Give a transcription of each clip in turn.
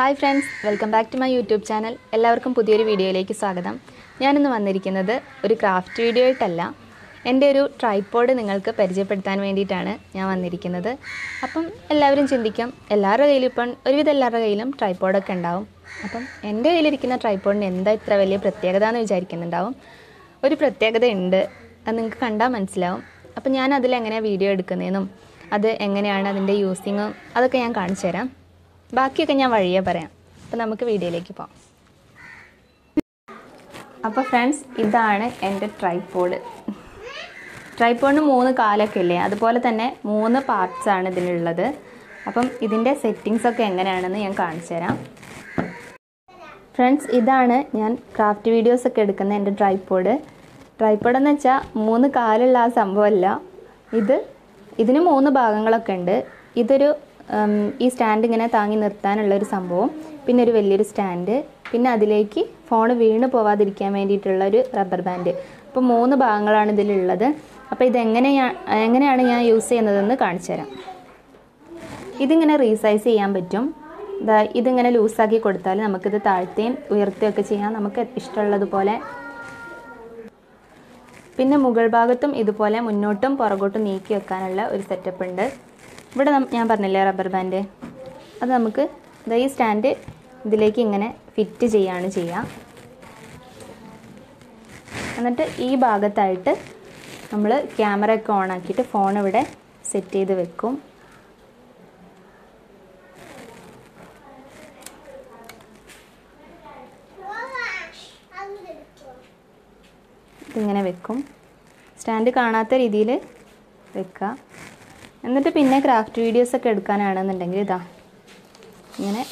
Hi friends welcome back to my YouTube channel. എല്ലാവർക്കും പുതിയൊരു വീഡിയോയിലേക്ക് സ്വാഗതം. ഞാനിന്ന് വന്നിരിക്കുന്നത് ഒരു ക്രാഫ്റ്റ് വീഡിയോ ആയിട്ടല്ല എന്റെ ഒരു ട്രൈപ്പോഡ് നിങ്ങൾക്ക് പരിചയപ്പെടുത്താൻ വേണ്ടിയിട്ടാണ് ഞാൻ വന്നിരിക്കുന്നത്. അപ്പം എല്ലാവരും ചിന്തിക്കാം എല്ലാവരുടെ കയ്യിലും ഇപ്പം ഒരുവിധം എല്ലാവരുടെ കയ്യിലും ട്രൈപ്പോഡൊക്കെ ഉണ്ടാവും. അപ്പം എന്റെ കയ്യിലിരിക്കുന്ന ട്രൈപ്പോഡിന് എന്താ ഇത്ര വലിയ പ്രത്യേകത എന്ന് വിചാരിക്കുന്നുണ്ടാവും? ഒരു പ്രത്യേകത ഉണ്ട് അത് നിങ്ങൾക്ക് കണ്ടാൽ മനസ്സിലാവും. അപ്പം ഞാൻ അതിലെങ്ങനെയാണ് വീഡിയോ എടുക്കുന്നതെന്നും അത് എങ്ങനെയാണ് അതിന്റെ യൂസിങ്ങും അതൊക്കെ ഞാൻ കാണിച്ചു തരാം. ബാക്കിയൊക്കെ ഞാൻ വഴിയേ പറയാം. അപ്പം നമുക്ക് വീഡിയോയിലേക്ക് പോകാം അപ്പോൾ ഫ്രണ്ട്സ് ഇതാണ് എന്റെ ട്രൈപ്പോഡ്. ട്രൈപ്പോഡിന് മൂന്ന് കാലൊക്കെ ഇല്ലേ അതുപോലെ തന്നെ മൂന്ന് പാർട്സാണ് ഇതിനുള്ളത്. അപ്പം ഇതിന്റെ സെറ്റിങ്സ് ഒക്കെ എങ്ങനെയാണെന്ന് ഞാൻ കാണിച്ചു തരാം. ഫ്രണ്ട്സ് ഇതാണ് ഞാൻ ക്രാഫ്റ്റ് വീഡിയോസ് ഒക്കെ എടുക്കുന്ന എന്റെ ട്രൈപ്പോഡ്. ട്രൈപ്പോഡ് എന്ന് വെച്ചാൽ മൂന്ന് കാലുള്ള ആ സംഭവമല്ല. ഇത് ഇതിന് മൂന്ന് ഭാഗങ്ങളൊക്കെ ഉണ്ട്. ഇതൊരു ഈ സ്റ്റാൻഡ് ഇങ്ങനെ താങ്ങി നിർത്താനുള്ള ഒരു സംഭവം. പിന്നെ ഒരു വലിയൊരു സ്റ്റാൻഡ്. പിന്നെ അതിലേക്ക് ഫോൺ വീണ് പോവാതിരിക്കാൻ വേണ്ടിയിട്ടുള്ള ഒരു റബ്ബർ ബാൻഡ് അപ്പോൾ മൂന്ന് ഭാഗങ്ങളാണ് ഇതിലുള്ളത്. അപ്പോൾ ഇതെങ്ങനെയാണ് എങ്ങനെയാണ് ഞാൻ യൂസ് ചെയ്യുന്നതെന്ന് കാണിച്ചു തരാം. ഇതിങ്ങനെ റീസൈസ് ചെയ്യാൻ പറ്റും. ഇതിങ്ങനെ ലൂസാക്കി കൊടുത്താൽ നമുക്കിത് താഴ്ത്തുകയും ഉയർത്തുകയും ഒക്കെ ചെയ്യാം. നമുക്ക് ഇഷ്ടമുള്ളതുപോലെ. പിന്നെ മുകൾ ഭാഗത്തും ഇതുപോലെ മുന്നോട്ടും പുറകോട്ടും നീക്കി വെക്കാനുള്ള ഒരു സെറ്റപ്പ് ഉണ്ട്. ഇവിടെ ഞാൻ പറഞ്ഞില്ലേ റബ്ബർ ബാൻഡ് അത് നമുക്ക് ഈ സ്റ്റാൻഡ് ഇതിലേക്ക് ഇങ്ങനെ ഫിറ്റ് ചെയ്യാണ് ചെയ്യുക എന്നിട്ട് ഈ ഭാഗത്തായിട്ട് നമ്മൾ ക്യാമറ ഒക്കെ ഓൺ ആക്കിയിട്ട് ഫോൺ ഇവിടെ സെറ്റ് ചെയ്ത് വെക്കും. ഇതിങ്ങനെ വെക്കും. സ്റ്റാൻഡ് കാണാത്ത രീതിയിൽ വെക്കുക എന്നിട്ട് പിന്നെ ക്രാഫ്റ്റ് വീഡിയോസ് ഒക്കെ എടുക്കാനാണെന്നുണ്ടെങ്കിൽ ഇതാ. ഇങ്ങനെ.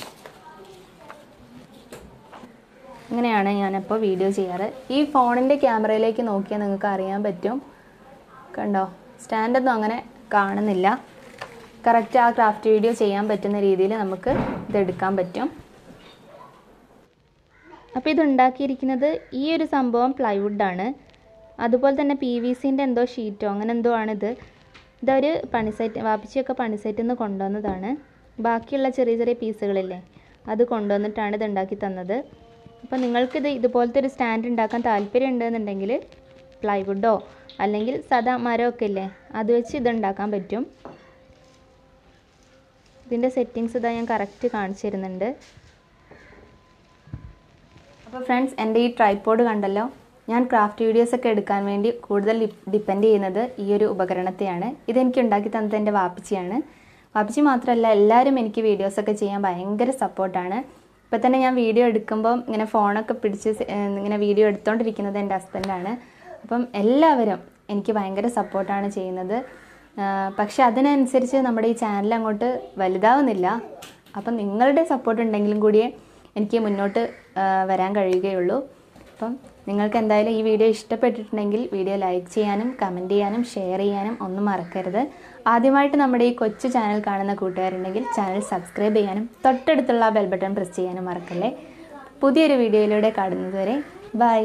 ഇങ്ങനെയാണ് ഞാനപ്പോൾ വീഡിയോ ചെയ്യാറ്. ഈ ഫോണിന്റെ ക്യാമറയിലേക്ക് നോക്കിയാൽ നിങ്ങൾക്ക് അറിയാൻ പറ്റും. കണ്ടോ? സ്റ്റാൻഡൊന്നും അങ്ങനെ കാണുന്നില്ല. കറക്റ്റ് ആ ക്രാഫ്റ്റ് വീഡിയോ ചെയ്യാൻ പറ്റുന്ന രീതിയിൽ നമുക്ക് ഇതെടുക്കാൻ പറ്റും. അപ്പോൾ ഇതുണ്ടാക്കിയിരിക്കുന്നത് ഈ ഒരു സംഭവം പ്ലൈവുഡാണ് അതുപോലെ തന്നെ പി വി സിന്റെ എന്തോ ഷീറ്റോ അങ്ങനെ എന്തോ ആണിത്. ഇതൊരു പണിസൈറ്റ് വാപ്പിച്ചിയൊക്കെ പണിസൈറ്റിൽ നിന്ന് കൊണ്ടുവന്നതാണ്. ബാക്കിയുള്ള ചെറിയ ചെറിയ പീസുകളില്ലേ അത് കൊണ്ടുവന്നിട്ടാണ് ഇത് ഉണ്ടാക്കി തന്നത്. അപ്പോൾ നിങ്ങൾക്കിത് ഇതുപോലത്തെ ഒരു സ്റ്റാൻഡ് ഉണ്ടാക്കാൻ താല്പര്യം ഉണ്ടെന്നുണ്ടെങ്കിൽ പ്ലൈവുഡോ അല്ലെങ്കിൽ സദാ മരമൊക്കെ ഇല്ലേ അത് വെച്ച് ഇത് ഉണ്ടാക്കാൻ പറ്റും. ഇതിന്റെ സെറ്റിങ്സ് ഇതാ ഞാൻ കറക്റ്റ് കാണിച്ചു തരുന്നുണ്ട്. അപ്പോൾ ഫ്രണ്ട്സ് എന്റെ ഈ ട്രൈപ്പോഡ് കണ്ടല്ലോ ഞാൻ ക്രാഫ്റ്റ് വീഡിയോസ് ഒക്കെ എടുക്കാൻ വേണ്ടി കൂടുതൽ ഡിപ്പെൻഡ് ചെയ്യുന്നത് ഈ ഒരു ഉപകരണത്തെയാണ്. ഇതെനിക്ക് ഉണ്ടാക്കി തന്നത് എന്റെ വാപ്പിച്ചിയാണ്. വാപ്പിച്ചി മാത്രമല്ല എല്ലാവരും എനിക്ക് വീഡിയോസൊക്കെ ചെയ്യാൻ ഭയങ്കര സപ്പോർട്ടാണ് ഇപ്പം തന്നെ ഞാൻ വീഡിയോ എടുക്കുമ്പോൾ ഇങ്ങനെ ഫോണൊക്കെ പിടിച്ച് ഇങ്ങനെ വീഡിയോ എടുത്തുകൊണ്ടിരിക്കുന്നത് എന്റെ ഹസ്ബൻഡാണ് അപ്പം എല്ലാവരും എനിക്ക് ഭയങ്കര സപ്പോർട്ടാണ് ചെയ്യുന്നത്. പക്ഷെ അതിനനുസരിച്ച് നമ്മുടെ ഈ ചാനൽ അങ്ങോട്ട് വലുതാവുന്നില്ല. അപ്പം നിങ്ങളുടെ സപ്പോർട്ട് ഉണ്ടെങ്കിലും കൂടിയേ എനിക്ക് മുന്നോട്ട് വരാൻ കഴിയുകയുള്ളൂ. അപ്പം നിങ്ങൾക്ക് എന്തായാലും ഈ വീഡിയോ ഇഷ്ടപ്പെട്ടിട്ടുണ്ടെങ്കിൽ വീഡിയോ ലൈക്ക് ചെയ്യാനും കമന്റ് ചെയ്യാനും ഷെയർ ചെയ്യാനും ഒന്നും മറക്കരുത്. ആദ്യമായിട്ട് നമ്മുടെ ഈ കൊച്ചു ചാനൽ കാണുന്ന കൂട്ടുകാരുണ്ടെങ്കിൽ ചാനൽ സബ്സ്ക്രൈബ് ചെയ്യാനും തൊട്ടടുത്തുള്ള ബെൽ ബട്ടൺ പ്രസ് ചെയ്യാനും മറക്കല്ലേ. പുതിയൊരു വീഡിയോയിലൂടെ കാണുന്നതുവരെ ബൈ